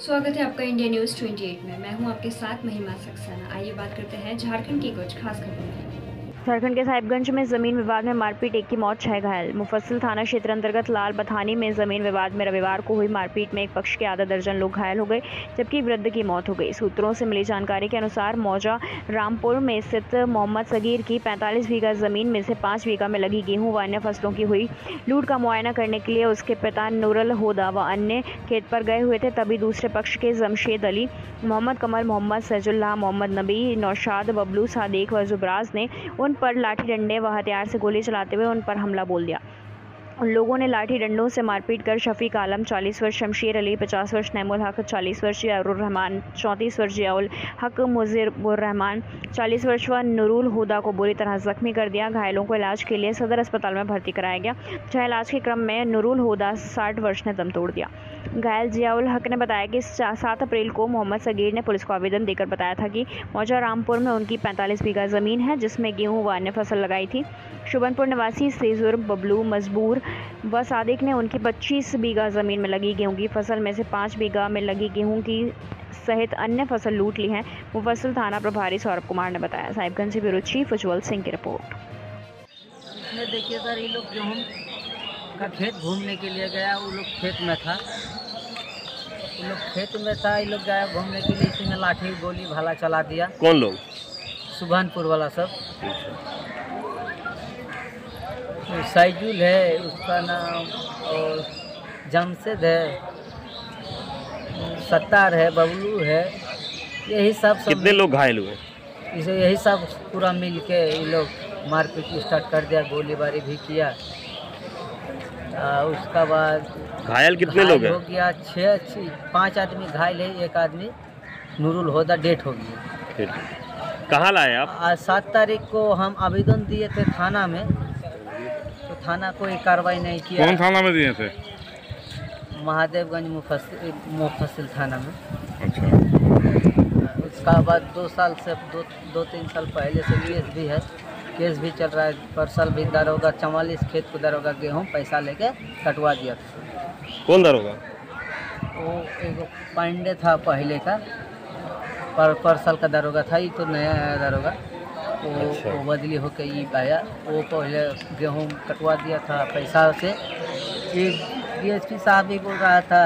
स्वागत है आपका इंडिया न्यूज़ 28 में। मैं हूँ आपके साथ महिमा सक्सेना। आइए बात करते हैं झारखंड की कुछ खास खबरों की। झारखंड के साहिबगंज में ज़मीन विवाद में मारपीट, एक की मौत, छह घायल। मुफस्सिल थाना क्षेत्र अंतर्गत लाल बथानी में ज़मीन विवाद में रविवार को हुई मारपीट में एक पक्ष के आधा दर्जन लोग घायल हो गए, जबकि वृद्ध की मौत हो गई। सूत्रों से मिली जानकारी के अनुसार, मौजा रामपुर में स्थित मोहम्मद सगीर की 45 बीघा ज़मीन में से पाँच बीघा में लगी गेहूँ व अन्य फ़सलों की हुई लूट का मुआयना करने के लिए उसके पिता नूरल होदा व अन्य खेत पर गए हुए थे, तभी दूसरे पक्ष के जमशेद अली, मोहम्मद कमर मोहम्मद सैजुल्लाह मोहम्मद नबी, नौशाद बबलू सादिक व जुबराज ने उन पर लाठी डंडे व हथियार से गोली चलाते हुए उन पर हमला बोल दिया। उन लोगों ने लाठी डंडों से मारपीट कर शफीक आलम 40 वर्ष, शमशीर अली 50 वर्ष, नैमुल हक 40 वर्ष रहमान 34 वर्ष, जियाउल हक मुजीबुररहमान 40 वर्ष व नूरुल हुदा को बुरी तरह जख्मी कर दिया। घायलों को इलाज के लिए सदर अस्पताल में भर्ती कराया गया, जहाँ इलाज के क्रम में नूरुल हुदा 60 वर्ष ने दम तोड़ दिया। घायल जियाउल हक ने बताया कि सात अप्रैल को मोहम्मद सगीर ने पुलिस को आवेदन देकर बताया था कि मौजा रामपुर में उनकी 45 बीघा ज़मीन है, जिसमें गेहूँ व अन्य फ़सल लगाई थी। शुभनपुर निवासी सेजुर बबलू मजबूर व सादिक ने उनकी 25 बीघा ज़मीन में लगी गेहूँ की फ़सल में से पाँच बीघा में लगी गेहूँ की सहित अन्य फ़सल लूट ली है। मुफसल थाना प्रभारी सौरभ कुमार ने बताया। साहिबगंज से ब्यूरो चीफ उज्ज्वल सिंह की रिपोर्ट। इसमें देखिए सर ये लोग गेहूँ का खेत घूमने के लिए गया वो लोग खेत में था। वो लोग खेत में था ये लोग गया घूमने के लिए इसी में लाठी गोली भाला चला दिया। कौन लोग? सुबहानपुर वाला सब। साइजुल है उसका नाम और जमशेद है सत्तार है बबलू है यही सब सब कितने लोग घायल हुए? इसे यही सब पूरा मिल के ये लोग मारपीट स्टार्ट कर दिया गोलीबारी भी किया। आ, उसका बाद घायल कितने लोग हो? गया छः पाँच आदमी घायल है एक आदमी नूरुल होदा डेट हो गई है। कहाँ लाए आप? सात तारीख को हम आवेदन दिए थे थाना में। तो थाना कोई कार्रवाई नहीं किया। कौन थाना में दिए थे? महादेवगंज मुफस्सिल मुफस्सिल थाना में। अच्छा। उसका बाद दो साल से दो दो तीन साल पहले से केस भी है। केस भी चल रहा है। परसल भी दारोगा चवालीस खेत को दारोगा गेहूँ पैसा लेके कटवा दिया। था कौन दरोगा वो एक पांडे था पहले का। पर परसल का दारोगा था। ये तो नया आया दारोगा वो, अच्छा। वो बदली होके ये आया वो पहले गेहूँ कटवा दिया था पैसा से। एक डीएसपी साहब भी बोल रहा था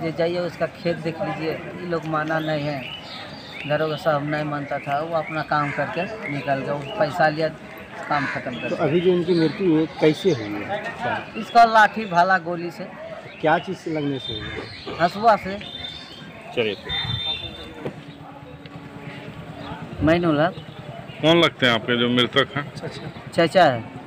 जे जाइए उसका खेत देख लीजिए ये लोग माना नहीं है। दारोगा साहब नहीं मानता था वो अपना काम करके निकल गया वो पैसा लिया काम खत्म कर तो अभी जो उनकी मृत्यु हुई कैसे हुई है? इसका लाठी भाला गोली से। क्या चीज़ से लगने से हुई हंसुआ से। चलिए। मैनुल कौन लगते हैं आपके जो मृतक हैं? चाचा है।